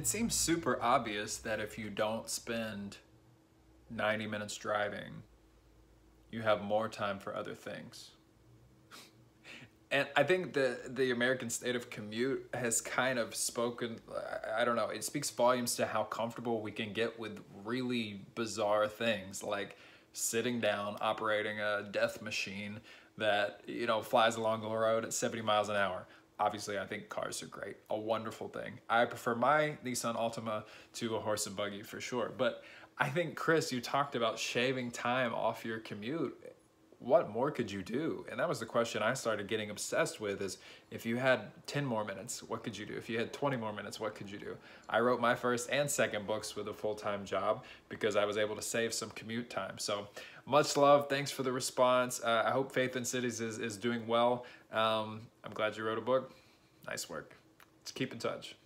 It seems super obvious that if you don't spend 90 minutes driving, you have more time for other things. And I think the the American state of commute has kind of spoken. I don't know. It speaks volumes to how comfortable we can get with really bizarre things like sitting down, operating a death machine that you know flies along the road at 70 miles an hour. Obviously, I think cars are great, a wonderful thing. I prefer my Nissan Altima to a horse and buggy for sure. But I think Chris, you talked about shaving time off your commute what more could you do? And that was the question I started getting obsessed with is if you had 10 more minutes, what could you do? If you had 20 more minutes, what could you do? I wrote my first and second books with a full-time job because I was able to save some commute time. So much love. Thanks for the response. Uh, I hope Faith in Cities is, is doing well. Um, I'm glad you wrote a book. Nice work. Let's keep in touch.